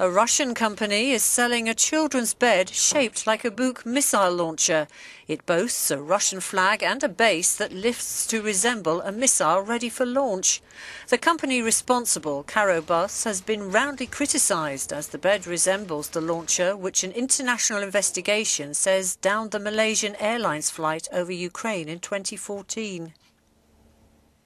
A Russian company is selling a children's bed shaped like a Buk missile launcher. It boasts a Russian flag and a base that lifts to resemble a missile ready for launch. The company responsible, Karobus, has been roundly criticised as the bed resembles the launcher which an international investigation says downed the Malaysian Airlines flight over Ukraine in 2014.